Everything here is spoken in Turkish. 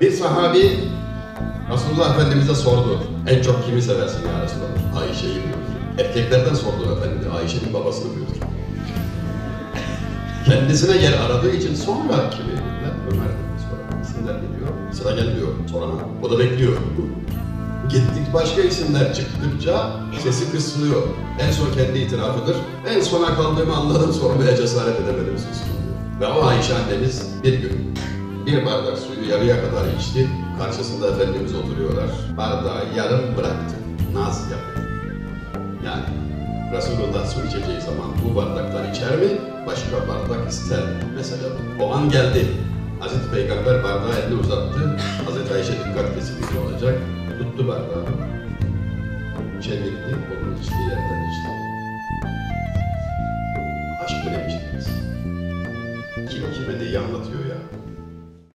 Bir sahabi Resulullah Efendimiz'e sordu. En çok kimi seversin ya Resulallah? Ayşe'yi buyurdu. Erkeklerden sordu Efendimiz. Ayşe'nin babasını buyurdu. Kendisine yer aradığı için sonra kimi? Ömer. Sonra isimler geliyor. Sıra gelmiyor sorana. O da bekliyor. Gittik başka isimler çıktıkça sesi kısılıyor. En son kendi itirafıdır. En sona kaldığımı anladım sormaya cesaret edemedim sustum. Ve o Ayşe annemiz bir gün bir bardak suyu yarıya kadar içti. Karşısında Efendimiz oturuyorlar. Bardağı yarım bıraktı. Naz yapıyor. Yani Resulullah su içeceği zaman bu bardaktan içer mi? Başka bardak ister mi? Mesela. O an geldi. Hazreti Peygamber bardağı elini uzattı. Hazreti Ayşe dikkat kesilmiş olacak. Tuttu bardağı. Çevirdi. Onun içtiği yerden içti. Aşk böyle bir şey. Kim kime neyi anlatıyor ya?